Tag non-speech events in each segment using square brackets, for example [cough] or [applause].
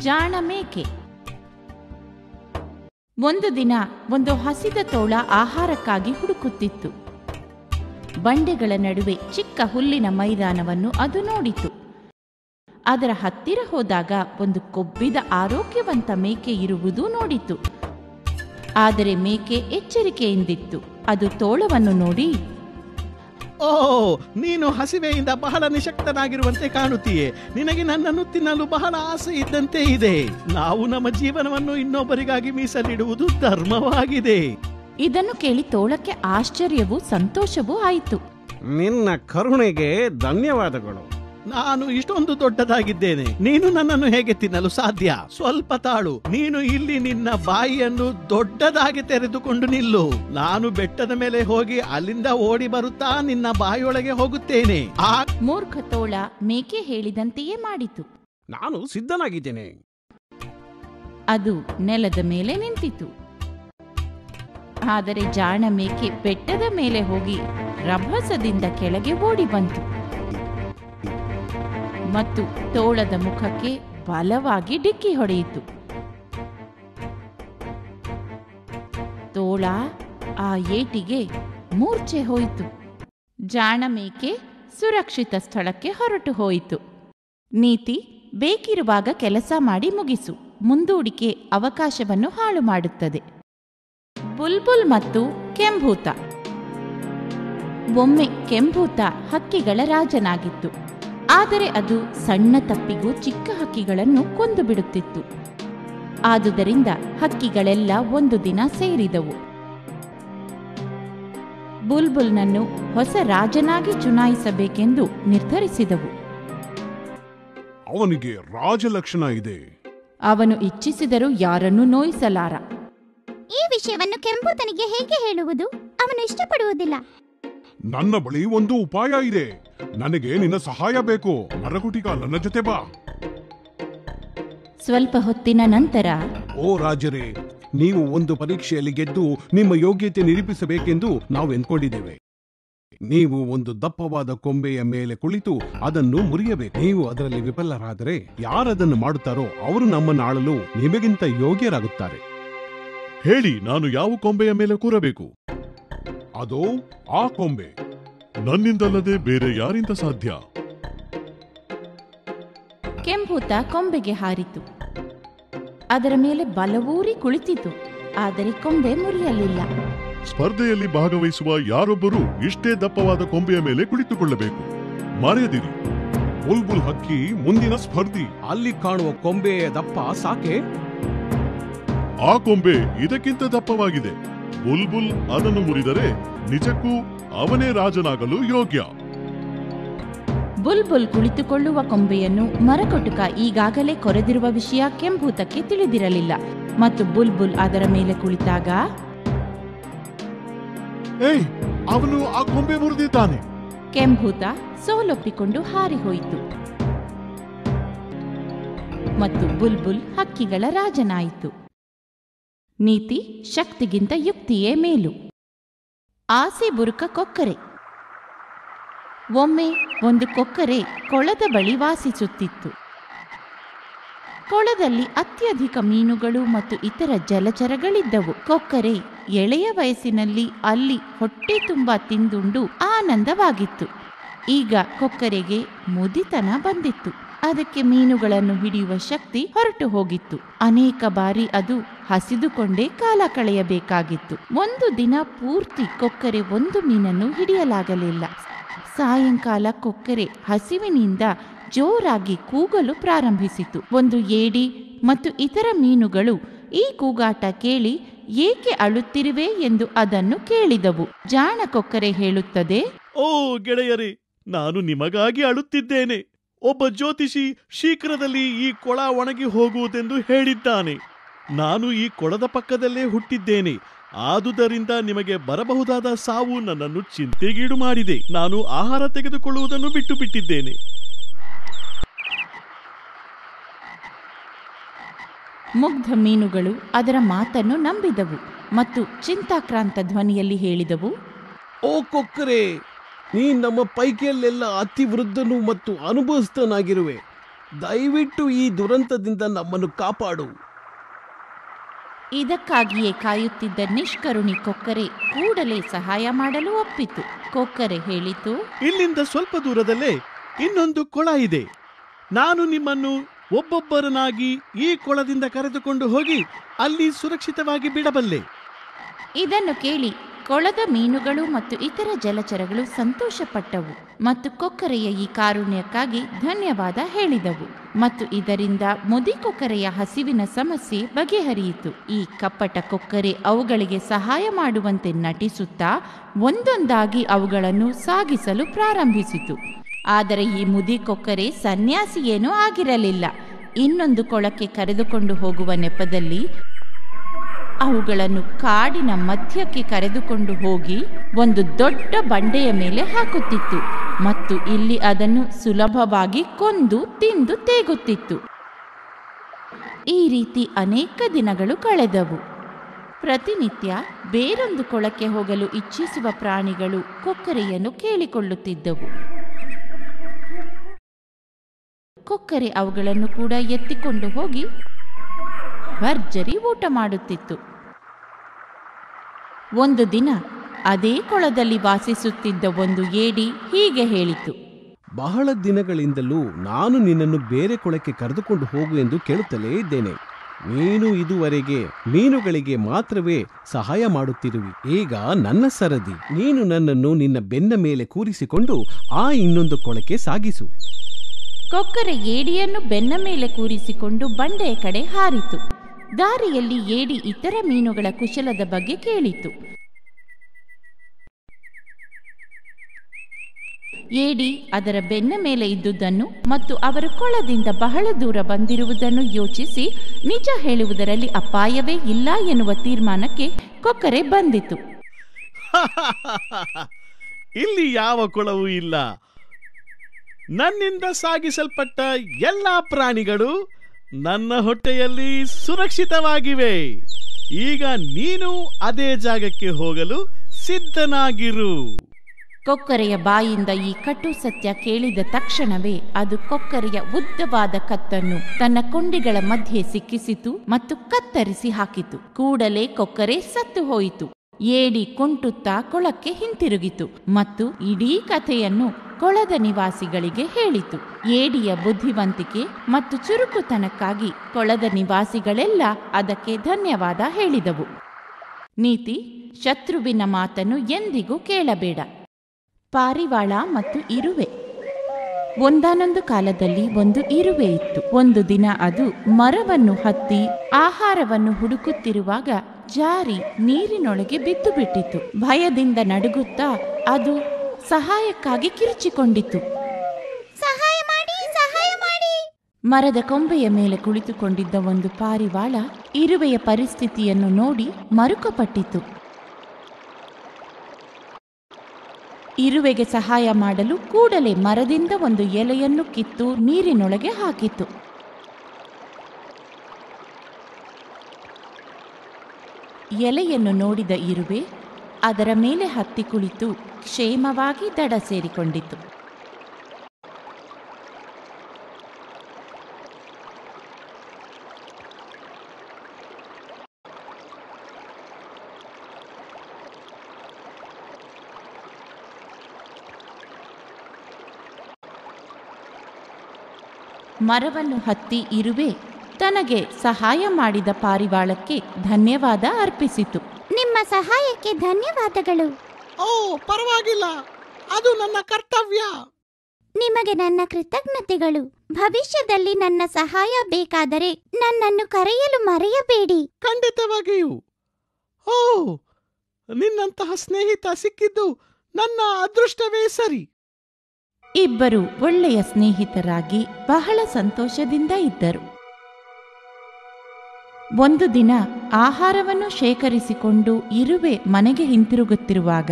ಜಾಣ ಮೇಕೆ. ಒಂದು ದಿನ ಒಂದು ಹಸಿದ ತೋಳ ಆಹಾರಕ್ಕಾಗಿ ಹುಡುಕುತ್ತಿತ್ತು. ಬಂಡೆಗಳ ನಡುವೆ ಚಿಕ್ಕ ಹುಲ್ಲಿನ ಮೈದಾನವನ್ನು ಅದು ನೋಡಿತು. ಅದರ ಹತ್ತಿರ ಹೋದಾಗ ಒಂದು ಕೊಬ್ಬಿದ ಆರೋಗ್ಯವಂತ ಮೇಕೆ ಇರುವುದು ನೋಡಿತು. ಆದರೆ ಮೇಕೆ ಎಚ್ಚರಿಕೆಯಿಂದಿತ್ತು. ಅದು ತೋಳವನ್ನು ನೋಡಿ ಓ ನೀನು ಹಸಿವೆಯಿಂದ ಬಹಳ ನಿಶಕ್ತನಾಗಿರುವಂತೆ ಕಾಣುತ್ತೀಯೆ. ನಿನಗೆ ನನ್ನನ್ನು ತಿನ್ನಲು ಬಹಳ ಆಸೆ ಇದ್ದಂತೆ ಇದೆ. ನಾವು ನಮ್ಮ ಜೀವನವನ್ನು ಇನ್ನೊಬ್ಬರಿಗಾಗಿ ಮೀಸಲಿಡುವುದು ಧರ್ಮವಾಗಿದೆ. ಇದನ್ನು ಕೇಳಿ ತೋಳಕ್ಕೆ ಆಶ್ಚರ್ಯವೂ ಸಂತೋಷವೂ ಆಯಿತು. ನಿನ್ನ ಕರುಣೆಗೆ ಧನ್ಯವಾದಗಳು. ನಾನು ಇಷ್ಟೊಂದು ದೊಡ್ಡದಾಗಿದ್ದೇನೆ. ನೀನು ನನ್ನನ್ನು ಹೇಗೆ ತಿನ್ನಲು ಸಾಧ್ಯ? ಸ್ವಲ್ಪ ತಾಳು. ನೀನು ಇಲ್ಲಿ ನಿನ್ನ ಬಾಯಿಯನ್ನು ದೊಡ್ಡದಾಗಿ ತೆರೆದುಕೊಂಡು ನಿಲ್ಲು. ನಾನು ಬೆಟ್ಟದ ಮೇಲೆ ಹೋಗಿ ಅಲ್ಲಿಂದ ಓಡಿ ಬರುತ್ತಾ ನಿನ್ನ ಬಾಯಿಯೊಳಗೆ ಹೋಗುತ್ತೇನೆ. ಆ ಮೂರ್ಖ ತೋಳ ಮೇಕೆ ಹೇಳಿದಂತೆಯೇ ಮಾಡಿತು. ನಾನು ಸಿದ್ಧನಾಗಿದ್ದೇನೆ. ಅದು ನೆಲದ ಮೇಲೆ ನಿಂತಿತು. ಆದರೆ ಜಾಣ ಮೇಕೆ ಬೆಟ್ಟದ ಮೇಲೆ ಹೋಗಿ ರಭಸದಿಂದ ಕೆಳಗೆ ಓಡಿ ಬಂತು. ಮತ್ತು ತೋಳದ ಮುಖಕ್ಕೆ ಬಲವಾಗಿ ಡಿಕ್ಕಿ ಹೊಡೆಯಿತು. ತೋಳ ಆ ಏಟಿಗೆ ಮೂರ್ಛೆ ಹೋಯಿತು. ಜಾಣಮೇಕೆ ಸುರಕ್ಷಿತ ಸ್ಥಳಕ್ಕೆ ಹೊರಟು ಹೋಯಿತು. ನೀತಿ ಬೇಕಿರುವಾಗ ಕೆಲಸ ಮಾಡಿ ಮುಗಿಸು. ಮುಂದೂಡಿಕೆ ಅವಕಾಶವನ್ನು ಹಾಳು ಮಾಡುತ್ತದೆ. ಬುಲ್ಬುಲ್ ಮತ್ತು ಕೆಂಭೂತ. ಒಮ್ಮೆ ಕೆಂಭೂತ ಹಕ್ಕಿಗಳ ರಾಜನಾಗಿತ್ತು. ಆದರೆ ಅದು ಸಣ್ಣ ತಪ್ಪಿಗೂ ಚಿಕ್ಕ ಹಕ್ಕಿಗಳನ್ನು ಕೊಂದು ಬಿಡುತ್ತಿತ್ತು ಆದುದರಿಂದ ಹಕ್ಕಿಗಳೆಲ್ಲ ಒಂದು ದಿನ ಸೇರಿದವು. ಬುಲ್ಬುಲ್ನನ್ನು ಹೊಸ ರಾಜನಾಗಿ ಚುನಾಯಿಸಬೇಕೆಂದು ನಿರ್ಧರಿಸಿದವು. ಅವನಿಗೆ ರಾಜಲಕ್ಷಣ ಇದೆ. ಅವನು ಇಚ್ಛಿಸಿದರೂ ಯಾರನ್ನೂ ನೋಯಿಸಲಾರ. ಈ ವಿಷಯವನ್ನು ಕೆಂಪುತನಿಗೆ ಹೇಗೆ ಹೇಳುವುದು? ಅವನು ಇಷ್ಟಪಡುವುದಿಲ್ಲ. ನನ್ನ ಬಳಿ ಒಂದು ಉಪಾಯ ಇದೆ. ನನಗೆ ನಿನ್ನ ಸಹಾಯ ಬೇಕು. ಮರಗುಟಿಗ ನನ್ನ ಜೊತೆ ಬಾ. ಸ್ವಲ್ಪ ಹೊತ್ತಿನ ನಂತರ ಓ ರಾಜರೇ ನೀವು ಒಂದು ಪರೀಕ್ಷೆಯಲ್ಲಿ ಗೆದ್ದು ನಿಮ್ಮ ಯೋಗ್ಯತೆ ನಿರೂಪಿಸಬೇಕೆಂದು ನಾವು ಎಂದ್ಕೊಂಡಿದ್ದೇವೆ. ನೀವು ಒಂದು ದಪ್ಪವಾದ ಕೊಂಬೆಯ ಮೇಲೆ ಕುಳಿತು ಅದನ್ನು ಮುರಿಯಬೇಕು. ನೀವು ಅದರಲ್ಲಿ ವಿಫಲರಾದರೆ ಯಾರದನ್ನು ಮಾಡುತ್ತಾರೋ ಅವರು ನಮ್ಮನ್ನು ಆಳಲು ನಿಮಗಿಂತ ಯೋಗ್ಯರಾಗುತ್ತಾರೆ. ಹೇಳಿ ನಾನು ಯಾವ ಕೊಂಬೆಯ ಮೇಲೆ ಕೂರಬೇಕು? ಅದೋ ಆ ಕೊಂಬೆ. ನನ್ನಿಂದಲ್ಲದೆ ಬೇರೆ ಯಾರಿಂದ ಸಾಧ್ಯ? ಕೆಂಭೂತ ಕೊಂಬೆಗೆ ಹಾರಿತು. ಅದರ ಮೇಲೆ ಬಲವೂರಿ ಕುಳಿತಿತು. ಆದರೆ ಕೊಂಬೆ ಮುರಿಯಲಿಲ್ಲ. ಸ್ಪರ್ಧೆಯಲ್ಲಿ ಭಾಗವಹಿಸುವ ಯಾರೊಬ್ಬರೂ ಇಷ್ಟೇ ದಪ್ಪವಾದ ಕೊಂಬೆಯ ಮೇಲೆ ಕುಳಿತುಕೊಳ್ಳಬೇಕು. ಮರೆಯದಿರಿ. ಬುಲ್ಬುಲ್ ಹಕ್ಕಿ ಮುಂದಿನ ಸ್ಪರ್ಧಿ. ಅಲ್ಲಿ ಕಾಣುವ ಕೊಂಬೆಯ ದಪ್ಪ ಸಾಕೆ? ಆ ಕೊಂಬೆ ಇದಕ್ಕಿಂತ ದಪ್ಪವಾಗಿದೆ. ಬುಲ್ಬುಲ್ ಅದನ್ನು ಮುರಿದರೆ ನಿಜಕ್ಕೂ ಅವನೇ ರಾಜನಾಗಲು ಯೋಗ್ಯ. ಬುಲ್ಬುಲ್ ಕುಳಿತುಕೊಳ್ಳುವ ಕೊಂಬೆಯನ್ನು ಮರಕೊಟುಕ ಈಗಾಗಲೇ ಕೊರೆದಿರುವ ವಿಷಯ ಕೆಂಭೂತಕ್ಕೆ ತಿಳಿದಿರಲಿಲ್ಲ. ಮತ್ತು ಬುಲ್ಬುಲ್ ಅದರ ಮೇಲೆ ಕುಳಿತಾಗ ಏಯ್ ಅವನು ಆ ಕೊಂಬೆ ಮುರಿದಿದ್ದಾನೆ. ಕೆಂಭೂತ ಸೋಲೊಪ್ಪಿಕೊಂಡು ಹಾರಿಹೋಯಿತು ಮತ್ತು ಬುಲ್ಬುಲ್ ಹಕ್ಕಿಗಳ ರಾಜನಾಯಿತು. ನೀತಿ ಶಕ್ತಿಗಿಂತ ಯುಕ್ತಿಯೇ ಮೇಲು. ಆಸೆ ಬುರುಕ ಕೊಕ್ಕರೆ. ಒಮ್ಮೆ ಒಂದು ಕೊಕ್ಕರೆ ಕೊಳದ ಬಳಿ ವಾಸಿಸುತ್ತಿತ್ತು. ಕೊಳದಲ್ಲಿ ಅತ್ಯಧಿಕ ಮೀನುಗಳು ಮತ್ತು ಇತರ ಜಲಚರಗಳಿದ್ದವು. ಕೊಕ್ಕರೆ ಎಳೆಯ ವಯಸ್ಸಿನಲ್ಲಿ ಅಲ್ಲಿ ಹೊಟ್ಟೆ ತುಂಬ ತಿಂದುಂಡು ಆನಂದವಾಗಿತ್ತು. ಈಗ ಕೊಕ್ಕರೆಗೆ ಮುದಿತನ ಬಂದಿತ್ತು. ಅದಕ್ಕೆ ಮೀನುಗಳನ್ನು ಹಿಡಿಯುವ ಶಕ್ತಿ ಹೊರಟು ಹೋಗಿತ್ತು. ಅನೇಕ ಬಾರಿ ಅದು ಹಸಿದುಕೊಂಡೇ ಕಾಲ ಕಳೆಯಬೇಕಾಗಿತ್ತು. ಒಂದು ದಿನ ಪೂರ್ತಿ ಕೊಕ್ಕರೆ ಒಂದು ಮೀನನ್ನು ಹಿಡಿಯಲಾಗಲಿಲ್ಲ. ಸಾಯಂಕಾಲ ಕೊಕ್ಕರೆ ಹಸಿವಿನಿಂದ ಜೋರಾಗಿ ಕೂಗಲು ಪ್ರಾರಂಭಿಸಿತು. ಒಂದು ಏಡಿ ಮತ್ತು ಇತರ ಮೀನುಗಳು ಈ ಕೂಗಾಟ ಕೇಳಿ ಏಕೆ ಅಳುತ್ತಿರುವೆ ಎಂದು ಅದನ್ನು ಕೇಳಿದವು. ಜಾಣ ಕೊಕ್ಕರೆ ಹೇಳುತ್ತದೆ, ಓ ಗೆಳೆಯರೇ, ನಾನು ನಿಮಗಾಗಿ ಅಳುತ್ತಿದ್ದೇನೆ. ಒಬ್ಬ ಜ್ಯೋತಿಷಿ ಶೀಘ್ರದಲ್ಲಿ ಈ ಕೊಳ ಒಣಗಿ ಹೋಗುವುದೆಂದು ಹೇಳಿದ್ದಾನೆ. ನಾನು ಈ ಕೊಳದ ಪಕ್ಕದಲ್ಲೇ ಹುಟ್ಟಿದ್ದೇನೆ. ಆದುದರಿಂದ ನಿಮಗೆ ಬರಬಹುದಾದ ಸಾವು ನನ್ನನ್ನು ಚಿಂತೆಗೀಡು ಮಾಡಿದೆ. ನಾನು ಆಹಾರ ತೆಗೆದುಕೊಳ್ಳುವುದನ್ನು ಬಿಟ್ಟು ಬಿಟ್ಟಿದ್ದೇನೆ ಮುಗ್ಧ ಮೀನುಗಳು ಅದರ ಮಾತನ್ನು ನಂಬಿದವು ಮತ್ತು ಚಿಂತಾಕ್ರಾಂತ ಧ್ವನಿಯಲ್ಲಿ ಹೇಳಿದವು ಓ ಕೊಕ್ಕರೆ ನೀ ನಮ್ಮ ಪೈಕಿಯಲ್ಲೆಲ್ಲ ಅತಿ ವೃದ್ಧನು ಮತ್ತು ಅನುಭವಿಸ್ತನಾಗಿರುವೆ ದಯವಿಟ್ಟು ಈ ದುರಂತದಿಂದ ನಮ್ಮನ್ನು ಕಾಪಾಡು. ಇದಕ್ಕಾಗಿಯೇ ಕಾಯುತ್ತಿದ್ದ ನಿಷ್ಕರುಣಿ ಕೊಕ್ಕರೆ ಕೂಡಲೇ ಸಹಾಯ ಮಾಡಲು ಒಪ್ಪಿತು. ಕೊಕ್ಕರೆ ಹೇಳಿತು ಇಲ್ಲಿಂದ ಸ್ವಲ್ಪ ದೂರದಲ್ಲೇ ಇನ್ನೊಂದು ಕೊಳ ಇದೆ. ನಾನು ನಿಮ್ಮನ್ನು ಒಬ್ಬೊಬ್ಬರನಾಗಿ ಈ ಕೊಳದಿಂದ ಕರೆದುಕೊಂಡು ಹೋಗಿ ಅಲ್ಲಿ ಸುರಕ್ಷಿತವಾಗಿ ಬಿಡಬಲ್ಲೆ. ಇದನ್ನು ಕೇಳಿ ಕೊಳದ ಮೀನುಗಳು ಮತ್ತು ಇತರ ಜಲಚರಗಳು ಸಂತೋಷಪಟ್ಟವು ಮತ್ತು ಕೊಕ್ಕರೆಯ ಈ ಕಾರುಣ್ಯಕ್ಕಾಗಿ ಧನ್ಯವಾದ ಹೇಳಿದವು. ಮತ್ತು ಇದರಿಂದ ಮುದಿ ಕೊಕ್ಕರೆಯ ಹಸಿವಿನ ಸಮಸ್ಯೆ ಬಗೆಹರಿಯಿತು. ಈ ಕಪ್ಪಟ ಕೊಕ್ಕರೆ ಅವುಗಳಿಗೆ ಸಹಾಯ ಮಾಡುವಂತೆ ನಟಿಸುತ್ತಾ ಒಂದೊಂದಾಗಿ ಅವುಗಳನ್ನು ಸಾಗಿಸಲು ಪ್ರಾರಂಭಿಸಿತು. ಆದರೆ ಈ ಮುದಿ ಕೊಕ್ಕರೆ ಸನ್ಯಾಸಿಯೇನೂ ಆಗಿರಲಿಲ್ಲ. ಇನ್ನೊಂದು ಕೊಳಕ್ಕೆ ಕರೆದುಕೊಂಡು ಹೋಗುವ ನೆಪದಲ್ಲಿ ಅವುಗಳನ್ನು ಕಾಡಿನ ಮಧ್ಯಕ್ಕೆ ಕರೆದುಕೊಂಡು ಹೋಗಿ ಒಂದು ದೊಡ್ಡ ಬಂಡೆಯ ಮೇಲೆ ಹಾಕುತ್ತಿತ್ತು ಮತ್ತು ಇಲ್ಲಿ ಅದನ್ನು ಸುಲಭವಾಗಿ ಕೊಂದು ತಿಂದು ತೇಗುತ್ತಿತ್ತು. ಈ ರೀತಿ ಅನೇಕ ದಿನಗಳು ಕಳೆದವು. ಪ್ರತಿನಿತ್ಯ ಬೇರೊಂದು ಕೊಳಕ್ಕೆ ಹೋಗಲು ಇಚ್ಛಿಸುವ ಪ್ರಾಣಿಗಳು ಕೊಕ್ಕರೆಯನ್ನು ಕೇಳಿಕೊಳ್ಳುತ್ತಿದ್ದವು. ಕೊಕ್ಕರೆ ಅವುಗಳನ್ನು ಕೂಡ ಎತ್ತಿಕೊಂಡು ಹೋಗಿ ಭರ್ಜರಿ ಊಟ ಮಾಡುತ್ತಿತ್ತು. ಒಂದು ದಿನ ಅದೇ ಕೊಳದಲ್ಲಿ ವಾಸಿಸುತ್ತಿದ್ದ ಒಂದು ಏಡಿ ಹೀಗೆ ಹೇಳಿತು. ಬಹಳ ದಿನಗಳಿಂದಲೂ ನಾನು ನಿನ್ನನ್ನು ಬೇರೆ ಕೊಳಕ್ಕೆ ಕರೆದುಕೊಂಡು ಹೋಗು ಎಂದು ಕೇಳುತ್ತಲೇ ಇದ್ದೇನೆ. ನೀನು ಇದುವರೆಗೆ ಮೀನುಗಳಿಗೆ ಮಾತ್ರವೇ ಸಹಾಯ ಮಾಡುತ್ತಿರುವಿ. ಈಗ ನನ್ನ ಸರದಿ. ನೀನು ನನ್ನನ್ನು ನಿನ್ನ ಬೆನ್ನ ಮೇಲೆ ಕೂರಿಸಿಕೊಂಡು ಆ ಇನ್ನೊಂದು ಕೊಳಕ್ಕೆ ಸಾಗಿಸು. ಕೊಕ್ಕರೆ ಏಡಿಯನ್ನು ಬೆನ್ನ ಮೇಲೆ ಕೂರಿಸಿಕೊಂಡು ಬಂಡೆಯ ಕಡೆ ಹಾರಿತು. ದಾರಿಯಲ್ಲಿ ಏಡಿ ಇತರ ಮೀನುಗಳ ಕುಶಲದ ಬಗ್ಗೆ ಕೇಳಿತು. ಏಡಿ ಅದರ ಬೆನ್ನ ಮೇಲೆ ಇದ್ದುದನ್ನು ಮತ್ತು ಅವರ ಕೊಳದಿಂದ ಬಹಳ ದೂರ ಬಂದಿರುವುದನ್ನು ಯೋಚಿಸಿ ನಿಜ ಹೇಳುವುದರಲ್ಲಿ ಅಪಾಯವೇ ಇಲ್ಲ ಎನ್ನುವ ತೀರ್ಮಾನಕ್ಕೆ ಕೊಕ್ಕರೆ ಬಂದಿತು. [laughs] ಇಲ್ಲಿ ಯಾವ ಕೊಳವೂ ಇಲ್ಲ. ನನ್ನಿಂದ ಸಾಗಿಸಲ್ಪಟ್ಟ ಎಲ್ಲಾ ಪ್ರಾಣಿಗಳು ನನ್ನ ಹೊಟ್ಟೆಯಲ್ಲಿ ಸುರಕ್ಷಿತವಾಗಿವೆ. ಈಗ ನೀನು ಅದೇ ಜಾಗಕ್ಕೆ ಹೋಗಲು ಸಿದ್ಧನಾಗಿರು. ಕೊಕ್ಕರೆಯ ಬಾಯಿಂದ ಈ ಕಟು ಸತ್ಯ ಕೇಳಿದ ತಕ್ಷಣವೇ ಅದು ಕೊಕ್ಕರೆಯ ಉದ್ದವಾದ ಕತ್ತನ್ನು ತನ್ನ ಕೊಂಡಿಗಳ ಮಧ್ಯೆ ಸಿಕ್ಕಿಸಿತು ಮತ್ತು ಕತ್ತರಿಸಿ ಹಾಕಿತು. ಕೂಡಲೇ ಕೊಕ್ಕರೆ ಸತ್ತು ಹೋಯಿತು. ಏಡಿ ಕುಂಟುತ್ತಾ ಕೊಳಕ್ಕೆ ಹಿಂತಿರುಗಿತು ಮತ್ತು ಇಡೀ ಕಥೆಯನ್ನು ಕೊಳದ ನಿವಾಸಿಗಳಿಗೆ ಹೇಳಿತು. ಏಡಿಯ ಬುದ್ಧಿವಂತಿಕೆ ಮತ್ತು ಚುರುಕುತನಕ್ಕಾಗಿ ಕೊಳದ ನಿವಾಸಿಗಳೆಲ್ಲ ಅದಕ್ಕೆ ಧನ್ಯವಾದ ಹೇಳಿದವು. ನೀತಿ, ಶತ್ರುವಿನ ಮಾತನ್ನು ಎಂದಿಗೂ ಕೇಳಬೇಡ. ಪಾರಿವಾಳ ಮತ್ತು ಇರುವೆ. ಒಂದಾನೊಂದು ಕಾಲದಲ್ಲಿ ಒಂದು ಇರುವೆ ಇತ್ತು. ಒಂದು ದಿನ ಅದು ಮರವನ್ನು ಹತ್ತಿ ಆಹಾರವನ್ನು ಹುಡುಕುತ್ತಿರುವಾಗ ಜಾರಿ ನೀರಿನೊಳಗೆ ಬಿದ್ದು ಬಿಟ್ಟಿತು ಭಯದಿಂದ ನಡುಗುತ್ತಾ ಅದು ಸಹಾಯಕ್ಕಾಗಿ ಕಿರುಚಿಕೊಂಡಿತು. ಸಹಾಯ ಮಾಡಿ ಸಹಾಯ ಮಾಡಿ. ಮರದ ಕೊಂಬೆಯ ಮೇಲೆ ಕುಳಿತುಕೊಂಡಿದ್ದ ಒಂದು ಪಾರಿವಾಳ ಇರುವೆಯ ಪರಿಸ್ಥಿತಿಯನ್ನು ನೋಡಿ ಮರುಕಪಟ್ಟಿತು ಇರುವೆಗೆ ಸಹಾಯ ಮಾಡಲು ಕೂಡಲೇ ಮರದಿಂದ ಒಂದು ಎಲೆಯನ್ನು ಕಿತ್ತು ನೀರಿನೊಳಗೆ ಹಾಕಿತು ಎಲೆಯನ್ನು ನೋಡಿದ ಇರುವೆ ಅದರ ಮೇಲೆ ಹತ್ತಿ ಕುಳಿತು ಕ್ಷೇಮವಾಗಿ ದಡ ಸೇರಿಕೊಂಡಿತು. ಮರವನ್ನು ಹತ್ತಿ ಇರುವೆ ತನಗೆ ಸಹಾಯ ಮಾಡಿದ ಪಾರಿವಾಳಕ್ಕೆ ಧನ್ಯವಾದ ಅರ್ಪಿಸಿತು. ನಿಮ್ಮ ಸಹಾಯಕ್ಕೆ ಧನ್ಯವಾದಗಳು. ಓ ಪರವಾಗಿಲ್ಲ. ಅದು ನನ್ನ ಕರ್ತವ್ಯ. ನಿಮಗೆ ನನ್ನ ಕೃತಜ್ಞತೆಗಳು. ಭವಿಷ್ಯದಲ್ಲಿ ನನ್ನ ಸಹಾಯ ಬೇಕಾದರೆ ನನ್ನನ್ನು ಕರೆಯಲು ಮರೆಯಬೇಡಿ. ಖಂಡಿತವಾಗಿಯೂ. ಓ ನಿನ್ನಂತಹ ಸ್ನೇಹಿತ ಸಿಕ್ಕಿದ್ದು ನನ್ನ ಅದೃಷ್ಟವೇ ಸರಿ. ಇಬ್ಬರು ಒಳ್ಳೆಯ ಸ್ನೇಹಿತರಾಗಿ ಬಹಳ ಸಂತೋಷದಿಂದ ಇದ್ದರು. ಒಂದು ದಿನ ಆಹಾರವನ್ನು ಶೇಖರಿಸಿಕೊಂಡು ಇರುವೆ ಮನೆಗೆ ಹಿಂತಿರುಗುತ್ತಿರುವಾಗ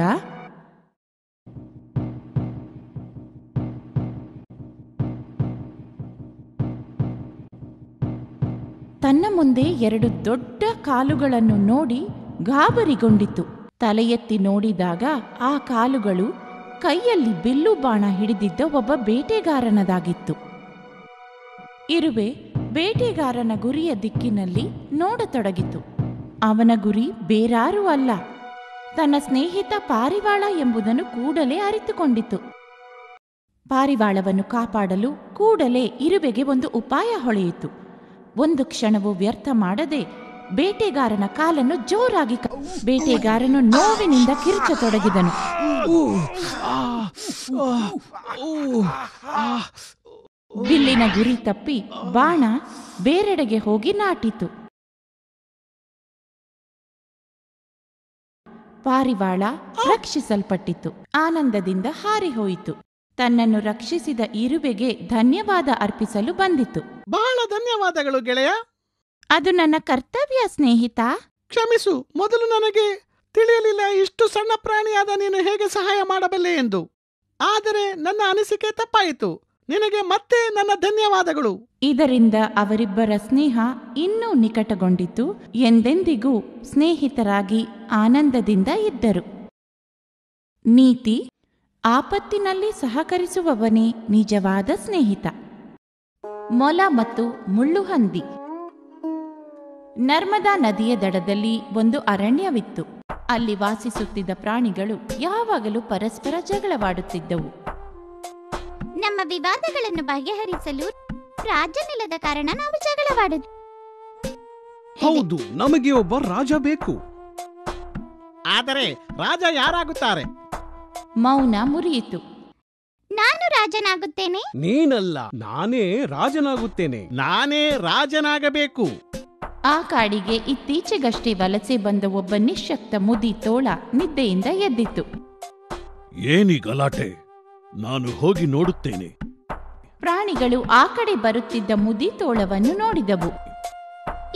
ತನ್ನ ಮುಂದೆ ಎರಡು ದೊಡ್ಡ ಕಾಲುಗಳನ್ನು ನೋಡಿ ಗಾಬರಿಗೊಂಡಿತು. ತಲೆ ಎತ್ತಿ ನೋಡಿದಾಗ ಆ ಕಾಲುಗಳು ಕೈಯಲ್ಲಿ ಬಿಲ್ಲು ಬಾಣ ಹಿಡಿದಿದ್ದ ಒಬ್ಬ ಬೇಟೆಗಾರನದಾಗಿತ್ತು. ಇರುವೆ ಬೇಟೆಗಾರನ ಗುರಿಯ ದಿಕ್ಕಿನಲ್ಲಿ ನೋಡತೊಡಗಿತು ಅವನ ಗುರಿ ಬೇರಾರೂ ಅಲ್ಲ ತನ್ನ ಸ್ನೇಹಿತ ಪಾರಿವಾಳ ಎಂಬುದನ್ನು ಕೂಡಲೇ ಅರಿತುಕೊಂಡಿತು ಪಾರಿವಾಳವನ್ನು ಕಾಪಾಡಲು ಕೂಡಲೇ ಇರುವೆಗೆ ಒಂದು ಉಪಾಯ ಹೊಳೆಯಿತು ಒಂದು ಕ್ಷಣವೂ ವ್ಯರ್ಥ ಮಾಡದೆ ಬೇಟೆಗಾರನ ಕಾಲನ್ನು ಜೋರಾಗಿ ಬೇಟೆಗಾರನು ನೋವಿನಿಂದ ಕಿರುಚತೊಡಗಿದನು ಬಿಲ್ಲಿನ ಗುರಿ ತಪ್ಪಿ ಬಾಣ ಬೇರೆಡೆಗೆ ಹೋಗಿ ನಾಟಿತು. ಪಾರಿವಾಳ ರಕ್ಷಿಸಲ್ಪಟ್ಟಿತು. ಆನಂದದಿಂದ ಹಾರಿಹೋಯಿತು. ತನ್ನನ್ನು ರಕ್ಷಿಸಿದ ಇರುವೆಗೆ ಧನ್ಯವಾದ ಅರ್ಪಿಸಲು ಬಂದಿತು. ಬಹಳ ಧನ್ಯವಾದಗಳು ಗೆಳೆಯ. ಅದು ನನ್ನ ಕರ್ತವ್ಯ ಸ್ನೇಹಿತ. ಕ್ಷಮಿಸು ಮೊದಲು ನನಗೆ ತಿಳಿಯಲಿಲ್ಲ ಇಷ್ಟು ಸಣ್ಣ ಪ್ರಾಣಿಯಾದ ನೀನು ಹೇಗೆ ಸಹಾಯ ಮಾಡಬಲ್ಲೆ ಎಂದು. ಆದರೆ ನನ್ನ ಅನಿಸಿಕೆ ತಪ್ಪಾಯಿತು. ನಿನಗೆ ಮತ್ತೆ ನನ್ನ ಧನ್ಯವಾದಗಳು. ಇದರಿಂದ ಅವರಿಬ್ಬರ ಸ್ನೇಹ ಇನ್ನೂ ನಿಕಟಗೊಂಡಿತು, ಎಂದೆಂದಿಗೂ ಸ್ನೇಹಿತರಾಗಿ ಆನಂದದಿಂದ ಇದ್ದರು. ನೀತಿ, ಆಪತ್ತಿನಲ್ಲಿ ಸಹಕರಿಸುವವನೇ ನಿಜವಾದ ಸ್ನೇಹಿತ. ಮೊಲ ಮತ್ತು ಮುಳ್ಳುಹಂದಿ ನರ್ಮದಾ ನದಿಯ ದಡದಲ್ಲಿ ಒಂದು ಅರಣ್ಯವಿತ್ತು. ಅಲ್ಲಿ ವಾಸಿಸುತ್ತಿದ್ದ ಪ್ರಾಣಿಗಳು ಯಾವಾಗಲೂ ಪರಸ್ಪರ ಜಗಳವಾಡುತ್ತಿದ್ದವು. ವಿವಾದಗಳನ್ನು ಬಗೆಹರಿಸಲು ರಾಜನಿಲ್ಲದ ಕಾರಣ ನಾವು ಜಗಳವಾಡುದು. ಹೌದು ನಮಗೆ ಒಬ್ಬ ರಾಜ ಬೇಕು. ಆದರೆ ರಾಜ ಯಾರಾಗುತ್ತಾರೆ? ಮೌನ ಮುರಿಯಿತು. ನಾನು ರಾಜನಾಗುತ್ತೇನೆ? ನೀನಲ್ಲ ನಾನೇ ರಾಜನಾಗುತ್ತೇನೆ. ನಾನೇ ರಾಜನಾಗಬೇಕು. ಆ ಕಾಡಿಗೆ ಇತ್ತೀಚೆಗಷ್ಟೇ ವಲಸೆ ಬಂದ ಒಬ್ಬ ನಿಶ್ಶಕ್ತ ಮುದಿ ತೋಳ ನಿದ್ದೆಯಿಂದ ಎದ್ದಿತ್ತು ಏನಿ ಗಲಾಟೆ? ನಾನು ಹೋಗಿ ನೋಡುತ್ತೇನೆ. ಪ್ರಾಣಿಗಳು ಆ ಕಡೆ ಬರುತ್ತಿದ್ದ ಮುದಿ ತೋಳವನ್ನು ನೋಡಿದವು.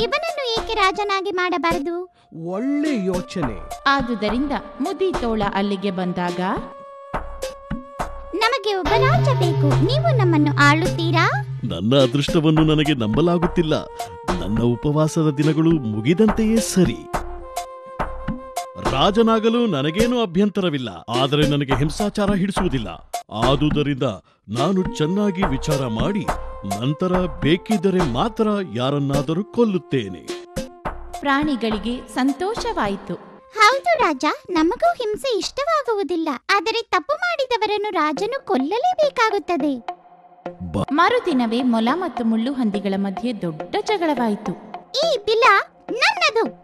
ಇವನನ್ನು ಏಕೆ ರಾಜನಾಗಿ ಮಾಡಬಾರದು? ಒಳ್ಳೆ ಯೋಚನೆ. ಆದುದರಿಂದ ಮುದಿ ತೋಳ ಅಲ್ಲಿಗೆ ಬಂದಾಗ ನಮಗೆ ಒಬ್ಬ ರಾಜ ಬೇಕು. ನೀವು ನಮ್ಮನ್ನು ಆಳುತ್ತೀರಾ? ನನ್ನ ಅದೃಷ್ಟವನ್ನು ನನಗೆ ನಂಬಲಾಗುತ್ತಿಲ್ಲ. ನನ್ನ ಉಪವಾಸದ ದಿನಗಳು ಮುಗಿದಂತೆಯೇ ಸರಿ. ರಾಜನಾಗಲು ನನಗೇನು ಅಭ್ಯಂತರವಿಲ್ಲ ಆದರೆ ನನಗೆ ಹಿಂಸಾಚಾರ ಹಿಡಿಸುವುದಿಲ್ಲ. ಆದುದರಿಂದ ನಾನು ಚೆನ್ನಾಗಿ ವಿಚಾರ ಮಾಡಿ ನಂತರ ಬೇಕಿದ್ದರೆ ಮಾತ್ರ ಯಾರನ್ನಾದರೂ ಕೊಲ್ಲುತ್ತೇನೆ. ಪ್ರಾಣಿಗಳಿಗೆ ಸಂತೋಷವಾಯಿತು. ಹೌದು ರಾಜ ನಮಗೂ ಹಿಂಸೆ ಇಷ್ಟವಾಗುವುದಿಲ್ಲ ಆದರೆ ತಪ್ಪು ಮಾಡಿದವರನ್ನು ರಾಜನು ಕೊಲ್ಲಲೇಬೇಕಾಗುತ್ತದೆ. ಮರುದಿನವೇ ಮೊಲ ಮತ್ತು ಮುಳ್ಳು ಹಂದಿಗಳ ಮಧ್ಯೆ ದೊಡ್ಡ ಜಗಳವಾಯಿತು. ಈ ಬಿಲ ನನ್ನದು.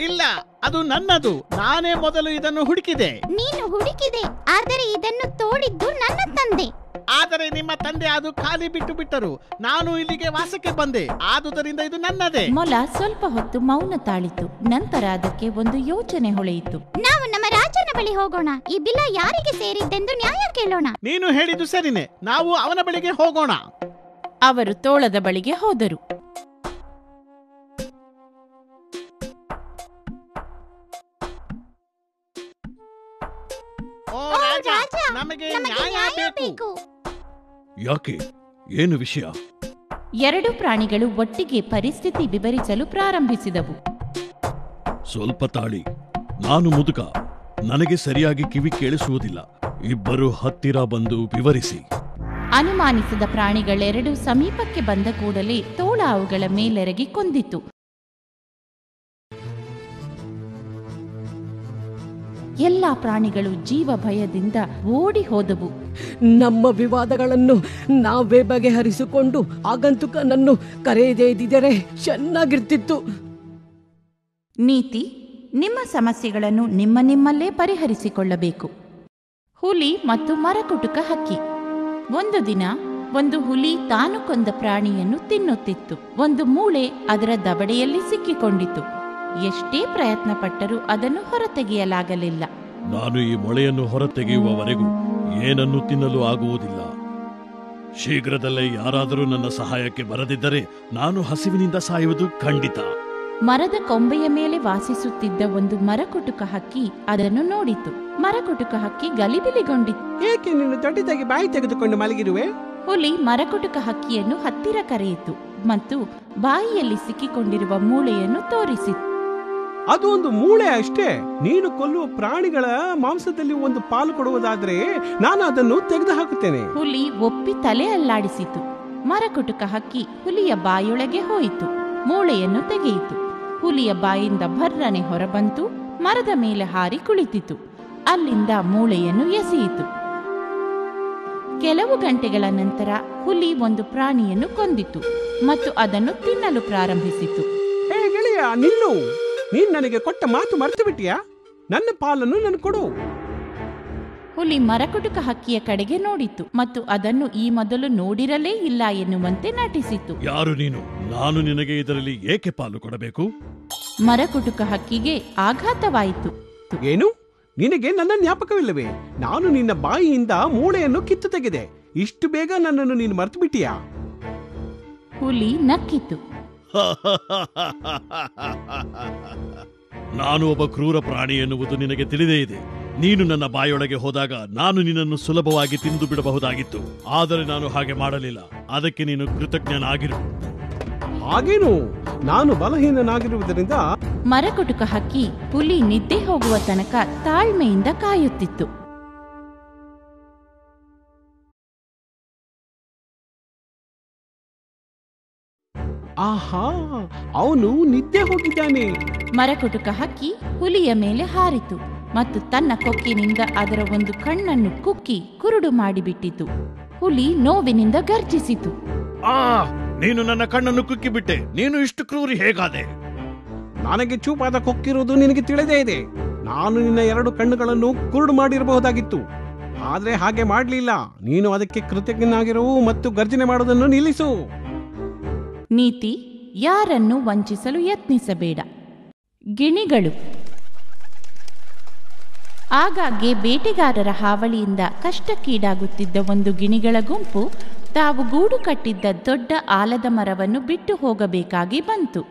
ಇಲ್ಲ ಅದು ನನ್ನದು. ನಾನೇ ಮೊದಲು ಇದನ್ನು ಹುಡುಕಿದೆ. ನೀನು ಹುಡುಕಿದೆ ಆದರೆ ಇದನ್ನು ತೋಡಿದ್ದು ನನ್ನ ತಂದೆ. ಆದರೆ ನಿಮ್ಮ ತಂದೆ ಅದು ಖಾಲಿ ಬಿಟ್ಟು ಬಿಟ್ಟರು. ನಾನು ಇಲ್ಲಿಗೆ ವಾಸಕ್ಕೆ ಬಂದೆ. ಆದುದರಿಂದ ಇದು ನನ್ನದೇ. ಮೊಲ ಸ್ವಲ್ಪ ಹೊತ್ತು ಮೌನ ತಾಳಿತು. ನಂತರ ಅದಕ್ಕೆ ಒಂದು ಯೋಚನೆ ಹೊಳೆಯಿತು. ನಾವು ನಮ್ಮ ರಾಜನ ಬಳಿ ಹೋಗೋಣ. ಈ ಬಿಲ ಯಾರಿಗೆ ಸೇರಿದ್ದೆಂದು ನ್ಯಾಯ ಕೇಳೋಣ. ನೀನು ಹೇಳಿದ್ದು ಸರಿನೆ. ನಾವು ಅವನ ಬಳಿಗೆ ಹೋಗೋಣ. ಅವರು ತೋಳದ ಬಳಿಗೆ ಹೋದರು. ನಮಗೆ ನ್ಯಾಯ ಬೇಕು. ಯಾಕೆ? ಏನು ವಿಷಯ? ಎರಡು ಪ್ರಾಣಿಗಳು ಒಟ್ಟಿಗೆ ಪರಿಸ್ಥಿತಿ ವಿವರಿಸಲು ಪ್ರಾರಂಭಿಸಿದವು. ಸ್ವಲ್ಪ ತಾಳಿ. ನಾನು ಮುದುಕ. ನನಗೆ ಸರಿಯಾಗಿ ಕಿವಿ ಕೇಳಿಸುವುದಿಲ್ಲ. ಇಬ್ಬರು ಹತ್ತಿರ ಬಂದು ವಿವರಿಸಿ. ಅನುಮಾನಿಸಿದ ಪ್ರಾಣಿಗಳೆರಡು ಸಮೀಪಕ್ಕೆ ಬಂದ ಕೂಡಲೇ ತೋಳ ಅವುಗಳ ಮೇಲೆರಗಿ ಕೊಂದಿತು ಎಲ್ಲಾ ಪ್ರಾಣಿಗಳು ಜೀವ ಭಯದಿಂದ ಓಡಿ ಹೋದವು ನಮ್ಮ ವಿವಾದಗಳನ್ನು ನಾವೇ ಬಗೆಹರಿಸಿಕೊಂಡು ಆಗಂತುಕನನ್ನು ಕರೆಯದೇ ಇದ್ದಿದ್ದರೆ ಚೆನ್ನಾಗಿರ್ತಿತ್ತು. ನೀತಿ ನಿಮ್ಮ ಸಮಸ್ಯೆಗಳನ್ನು ನಿಮ್ಮ ನಿಮ್ಮಲ್ಲೇ ಪರಿಹರಿಸಿಕೊಳ್ಳಬೇಕು. ಹುಲಿ ಮತ್ತು ಮರಕುಟುಕ ಹಕ್ಕಿ. ಒಂದು ದಿನ ಒಂದು ಹುಲಿ ತಾನು ಕೊಂದ ಪ್ರಾಣಿಯನ್ನು ತಿನ್ನುತ್ತಿತ್ತು. ಒಂದು ಮೂಳೆ ಅದರ ದವಡೆಯಲ್ಲಿ ಸಿಕ್ಕಿಕೊಂಡಿತು. ಎಷ್ಟೇ ಪ್ರಯತ್ನ ಪಟ್ಟರೂ ಅದನ್ನು ಹೊರತೆಗೆಯಲಾಗಲಿಲ್ಲ. ನಾನು ಈ ಮೊಳೆಯನ್ನು ಹೊರತೆಗೆಯುವವರೆಗೂ ಏನನ್ನು ತಿನ್ನಲು ಆಗುವುದಿಲ್ಲ. ಶೀಘ್ರದಲ್ಲೇ ಯಾರಾದರೂ ನನ್ನ ಸಹಾಯಕ್ಕೆ ಬರದಿದ್ದರೆ ನಾನು ಹಸಿವಿನಿಂದ ಸಾಯುವುದು ಖಂಡಿತ. ಮರದ ಕೊಂಬೆಯ ಮೇಲೆ ವಾಸಿಸುತ್ತಿದ್ದ ಒಂದು ಮರಕುಟುಕ ಹಕ್ಕಿ ಅದನ್ನು ನೋಡಿತು. ಮರಕುಟುಕ ಹಕ್ಕಿ ಗಲಿಬಿಲಿಗೊಂಡಿತು. ಏಕೆ ನೀನು ದೊಡ್ಡದಾಗಿ ಬಾಯಿ ತೆಗೆದುಕೊಂಡು ಮಲಗಿರುವೆ? ಹುಲಿ ಮರಕುಟುಕ ಹಕ್ಕಿಯನ್ನು ಹತ್ತಿರ ಕರೆಯಿತು ಮತ್ತು ಬಾಯಿಯಲ್ಲಿ ಸಿಕ್ಕಿಕೊಂಡಿರುವ ಮೂಳೆಯನ್ನು ತೋರಿಸಿತು. ಅದು ಒಂದು ಮೂಳೆ ಅಷ್ಟೇ. ನೀನು ಕೊಲ್ಲುವ ಪ್ರಾಣಿಗಳ ಮಾಂಸದಲ್ಲಿ ಒಂದು ಪಾಲು ಕೊಡುವುದಾದ್ರೆ ನಾನು ಅದನ್ನು ತೆಗೆದು ಹಾಕುತ್ತೇನೆ. ಹುಲಿ ಒಪ್ಪಿ ತಲೆ ಅಲ್ಲಾಡಿಸಿತು. ಮರಕುಟುಕ ಹಕ್ಕಿ ಹುಲಿಯ ಬಾಯೊಳಗೆ ಹೋಯಿತು. ಮೂಳೆಯನ್ನು ತೆಗೆಯಿತು. ಹುಲಿಯ ಬಾಯಿಂದ ಭರ್ರನೆ ಹೊರಬಂತು. ಮರದ ಮೇಲೆ ಹಾರಿ ಕುಳಿತಿತು. ಅಲ್ಲಿಂದ ಮೂಳೆಯನ್ನು ಎಸೆಯಿತು. ಕೆಲವು ಗಂಟೆಗಳ ನಂತರ ಹುಲಿ ಒಂದು ಪ್ರಾಣಿಯನ್ನು ಕೊಂದಿತು ಮತ್ತು ಅದನ್ನು ತಿನ್ನಲು ಪ್ರಾರಂಭಿಸಿತು. ಹೇ ಗೆಳೆಯ ನಿಲ್ಲು. ನೀನ್ ನನಗೆ ಕೊಟ್ಟ ಮಾತು ಮರೆತು ಬಿಟ್ಟಿಯಾ ನನ್ನ ಪಾಲನ್ನು ನನ್ ಕೊಡು. ಹುಲಿ ಮರಕುಟುಕ ಹಕ್ಕಿಯ ಕಡೆಗೆ ನೋಡಿತು ಮತ್ತು ಅದನ್ನು ಈ ಮೊದಲು ನೋಡಿರಲೇ ಇಲ್ಲ ಎನ್ನುವಂತೆ ನಟಿಸಿತು. ಯಾರು ನೀನು? ನಾನು ನಿನಗೆ ಇದರಲ್ಲಿ ಏಕೆ ಪಾಲು ಕೊಡಬೇಕು? ಮರಕುಟುಕ ಹಕ್ಕಿಗೆ ಆಘಾತವಾಯಿತು. ಏನು? ನಿನಗೆ ನನ್ನ ಜ್ಞಾಪಕವಿಲ್ಲವೇ? ನಾನು ನಿನ್ನ ಬಾಯಿಯಿಂದ ಮೂಳೆಯನ್ನು ಕಿತ್ತು ತೆಗೆದೆ. ಇಷ್ಟು ಬೇಗ ನನ್ನನ್ನು ನೀನು ಮರೆತು ಬಿಟ್ಟಿಯಾ ಹುಲಿ ನಕ್ಕಿತು. [laughs] ನಾನು ಒಬ್ಬ ಕ್ರೂರ ಪ್ರಾಣಿ ಎನ್ನುವುದು ನಿನಗೆ ತಿಳಿದೇ ಇದೆ. ನೀನು ನನ್ನ ಬಾಯೊಳಗೆ ಹೋದಾಗ ನಾನು ನಿನ್ನನ್ನು ಸುಲಭವಾಗಿ ತಿಂದು ಬಿಡಬಹುದಾಗಿತ್ತು. ಆದರೆ ನಾನು ಹಾಗೆ ಮಾಡಲಿಲ್ಲ. ಅದಕ್ಕೆ ನೀನು ಕೃತಜ್ಞನಾಗಿರು. ಹಾಗೇನು? ನಾನು ಬಲಹೀನನಾಗಿರುವುದರಿಂದ ಮರಕುಟುಕ ಹಕ್ಕಿ ಹುಲಿ ನಿದ್ದೆ ಹೋಗುವ ತನಕ ತಾಳ್ಮೆಯಿಂದ ಕಾಯುತ್ತಿತ್ತು. ಆಹಾ ಅವನು ನಿದ್ದೆ ಹೋಗಿದ್ದಾನೆ. ಮರಕುಟುಕ ಹಕ್ಕಿ ಹುಲಿಯ ಮೇಲೆ ಹಾರಿತು ಮತ್ತು ತನ್ನ ಕೊಕ್ಕಿನಿಂದ ಅದರ ಒಂದು ಕಣ್ಣನ್ನು ಕುಕ್ಕಿ ಕುರುಡು ಮಾಡಿಬಿಟ್ಟಿತು. ಹುಲಿ ನೋವಿನಿಂದ ಗರ್ಜಿಸಿತು. ಆ ನೀನು ನನ್ನ ಕಣ್ಣನ್ನು ಕುಕ್ಕಿಬಿಟ್ಟೆ ನೀನು ಇಷ್ಟು ಕ್ರೂರಿ ಹೇಗಾದೆ? ನನಗೆ ಚೂಪಾದ ಕೊಕ್ಕಿರುವುದು ನಿನಗೆ ತಿಳಿದೇ ಇದೆ. ನಾನು ನಿನ್ನ ಎರಡು ಕಣ್ಣುಗಳನ್ನು ಕುರುಡು ಮಾಡಿರಬಹುದಾಗಿತ್ತು. ಆದ್ರೆ ಹಾಗೆ ಮಾಡಲಿಲ್ಲ. ನೀನು ಅದಕ್ಕೆ ಕೃತಜ್ಞನಾಗಿರು ಮತ್ತು ಗರ್ಜನೆ ಮಾಡುವುದನ್ನು ನಿಲ್ಲಿಸು. ನೀತಿ ಯಾರನ್ನು ವಂಚಿಸಲು ಯತ್ನಿಸಬೇಡ. ಗಿಣಿಗಳು. ಆಗಾಗ್ಗೆ ಬೇಟೆಗಾರರ ಹಾವಳಿಯಿಂದ ಕಷ್ಟಕ್ಕೀಡಾಗುತ್ತಿದ್ದ ಒಂದು ಗಿಣಿಗಳ ಗುಂಪು ತಾವು ಗೂಡು ಕಟ್ಟಿದ್ದ ದೊಡ್ಡ ಆಲದ ಮರವನ್ನು ಬಿಟ್ಟು ಹೋಗಬೇಕಾಗಿ ಬಂತು.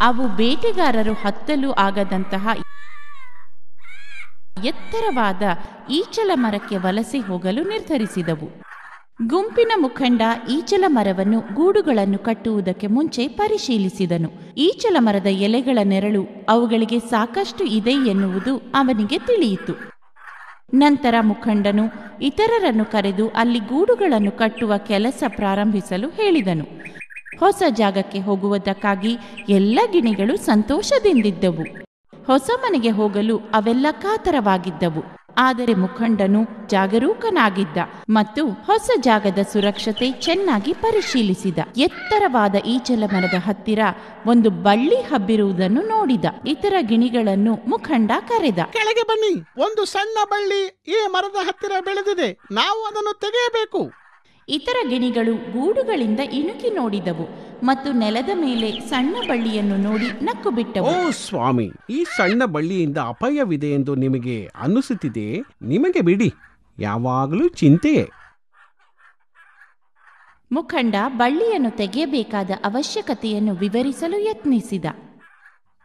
ಅವು ಬೇಟೆಗಾರರು ಹತ್ತಲು ಆಗದಂತಹ ಎತ್ತರವಾದ ಈಚಲ ಮರಕ್ಕೆ ವಲಸೆ ಹೋಗಲು ನಿರ್ಧರಿಸಿದವು. ಗುಂಪಿನ ಮುಖಂಡ ಈಚಲ ಮರವನ್ನು ಗೂಡುಗಳನ್ನು ಕಟ್ಟುವುದಕ್ಕೆ ಮುಂಚೆ ಪರಿಶೀಲಿಸಿದನು. ಈಚಲ ಮರದ ಎಲೆಗಳ ನೆರಳು ಅವುಗಳಿಗೆ ಸಾಕಷ್ಟು ಇದೆ ಎನ್ನುವುದು ಅವನಿಗೆ ತಿಳಿಯಿತು. ನಂತರ ಮುಖಂಡನು ಇತರರನ್ನು ಕರೆದು ಅಲ್ಲಿ ಗೂಡುಗಳನ್ನು ಕಟ್ಟುವ ಕೆಲಸ ಪ್ರಾರಂಭಿಸಲು ಹೇಳಿದನು. ಹೊಸ ಜಾಗಕ್ಕೆ ಹೋಗುವುದಕ್ಕಾಗಿ ಎಲ್ಲ ಗಿಣಿಗಳು ಸಂತೋಷದಿಂದಿದ್ದವು. ಹೊಸ ಮನೆಗೆ ಹೋಗಲು ಅವೆಲ್ಲ ಕಾತರವಾಗಿದ್ದವು. ಆದರೆ ಮುಖಂಡನು ಜಾಗರೂಕನಾಗಿದ್ದ ಮತ್ತು ಹೊಸ ಜಾಗದ ಸುರಕ್ಷತೆ ಚೆನ್ನಾಗಿ ಪರಿಶೀಲಿಸಿದ. ಎತ್ತರವಾದ ಈಚಲ ಮರದ ಹತ್ತಿರ ಒಂದು ಬಳ್ಳಿ ಹಬ್ಬಿರುವುದನ್ನು ನೋಡಿದ. ಇತರ ಗಿಣಿಗಳನ್ನು ಮುಖಂಡ ಕರೆದ. ಕೆಳಗೆ ಬನ್ನಿ. ಒಂದು ಸಣ್ಣ ಬಳ್ಳಿ ಈ ಮರದ ಹತ್ತಿರ ಬೆಳೆದಿದೆ. ನಾವು ಅದನ್ನು ತೆಗೆಯಬೇಕು. ಇತರ ಗಿಣಿಗಳು ಗೂಡುಗಳಿಂದ ಇಣುಕಿ ನೋಡಿದವು. ಮತ್ತು ನೆಲದ ಮೇಲೆ ಸಣ್ಣ ಬಳ್ಳಿಯನ್ನು ನೋಡಿ ನಕ್ಕು ಓ ಸ್ವಾಮಿ ಈ ಸಣ್ಣ ಬಳ್ಳಿಯಿಂದ ಅಪಾಯವಿದೆ ಎಂದು ನಿಮಗೆ ಅನ್ನಿಸುತ್ತಿದೆ ನಿಮಗೆ ಬಿಡಿ ಯಾವಾಗಲೂ ಚಿಂತೆಯೇ. ಮುಖಂಡ ಬಳ್ಳಿಯನ್ನು ತೆಗೆಯಬೇಕಾದ ಅವಶ್ಯಕತೆಯನ್ನು ವಿವರಿಸಲು ಯತ್ನಿಸಿದ.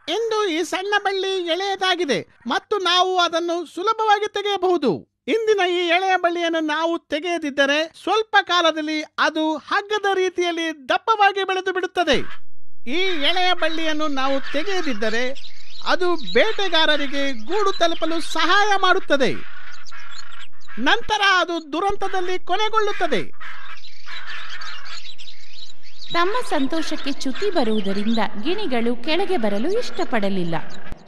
ಎಂದು ಈ ಸಣ್ಣ ಬಳ್ಳಿ ಎಳೆಯದಾಗಿದೆ ಮತ್ತು ನಾವು ಅದನ್ನು ಸುಲಭವಾಗಿ ತೆಗೆಯಬಹುದು. ಇಂದಿನ ಈ ಎಳೆಯ ಬಳ್ಳಿಯನ್ನು ನಾವು ತೆಗೆಯದಿದ್ದರೆ ಸ್ವಲ್ಪ ಕಾಲದಲ್ಲಿ ಅದು ಹಗ್ಗದ ರೀತಿಯಲ್ಲಿ ದಪ್ಪವಾಗಿ ಬೆಳೆದು ಬಿಡುತ್ತದೆ. ಈ ಎಳೆಯ ಬಳ್ಳಿಯನ್ನು ನಾವು ತೆಗೆಯದಿದ್ದರೆ ಅದು ಬೇಟೆಗಾರರಿಗೆ ಗೂಡು ತಲುಪಲು ಸಹಾಯ ಮಾಡುತ್ತದೆ. ನಂತರ ಅದು ದುರಂತದಲ್ಲಿ ಕೊನೆಗೊಳ್ಳುತ್ತದೆ. ತಮ್ಮ ಸಂತೋಷಕ್ಕೆ ಚ್ಯುತಿ ಬರುವುದರಿಂದ ಗಿಣಿಗಳು ಕೆಳಗೆ ಬರಲು ಇಷ್ಟಪಡಲಿಲ್ಲ.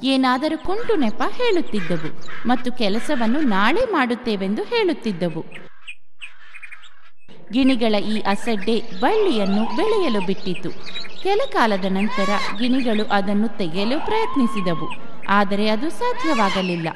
ಏನಾದರೂ ಕುಂಟು ನೆಪ ಹೇಳುತ್ತಿದ್ದವು ಮತ್ತು ಕೆಲಸವನ್ನು ನಾಳೆ ಮಾಡುತ್ತೇವೆಂದು ಹೇಳುತ್ತಿದ್ದವು. ಗಿಣಿಗಳ ಈ ಅಸಡ್ಡೆ ಬಳ್ಳಿಯನ್ನು ಬೆಳೆಯಲು ಬಿಟ್ಟಿತು. ಕೆಲ ಕಾಲದ ನಂತರ ಗಿಣಿಗಳು ಅದನ್ನು ತೆಗೆಯಲು ಪ್ರಯತ್ನಿಸಿದವು, ಆದರೆ ಅದು ಸಾಧ್ಯವಾಗಲಿಲ್ಲ.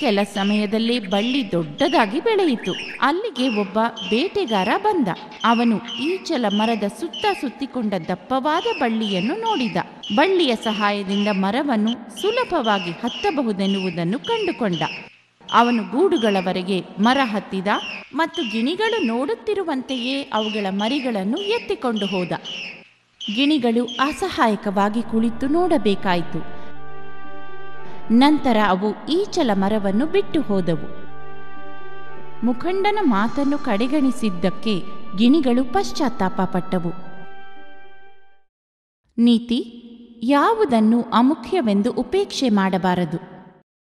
ಕೆಲ ಸಮಯದಲ್ಲಿ ಬಳ್ಳಿ ದೊಡ್ಡದಾಗಿ ಬೆಳೆಯಿತು. ಅಲ್ಲಿಗೆ ಒಬ್ಬ ಬೇಟೆಗಾರ ಬಂದ. ಅವನು ಈಚಲ ಮರದ ಸುತ್ತ ಸುತ್ತಿಕೊಂಡ ದಪ್ಪವಾದ ಬಳ್ಳಿಯನ್ನು ನೋಡಿದ. ಬಳ್ಳಿಯ ಸಹಾಯದಿಂದ ಮರವನ್ನು ಸುಲಭವಾಗಿ ಹತ್ತಬಹುದೆನ್ನುವುದನ್ನು ಕಂಡುಕೊಂಡ. ಅವನು ಗೂಡುಗಳವರೆಗೆ ಮರ ಹತ್ತಿದ ಮತ್ತು ಗಿಣಿಗಳು ನೋಡುತ್ತಿರುವಂತೆಯೇ ಅವುಗಳ ಮರಿಗಳನ್ನು ಎತ್ತಿಕೊಂಡು ಹೋದ. ಗಿಣಿಗಳು ಅಸಹಾಯಕವಾಗಿ ಕುಳಿತು ನೋಡಬೇಕಾಯಿತು. ನಂತರ ಅವು ಈಚಲ ಮರವನ್ನು ಬಿಟ್ಟು ಹೋದವು. ಮುಖಂಡನ ಮಾತನ್ನು ಕಡೆಗಣಿಸಿದ್ದಕ್ಕೆ ಗಿಣಿಗಳು ಪಶ್ಚಾತ್ತಾಪ ಪಟ್ಟವು. ನೀತಿ, ಯಾವುದನ್ನು ಅಮುಖ್ಯವೆಂದು ಉಪೇಕ್ಷೆ ಮಾಡಬಾರದು.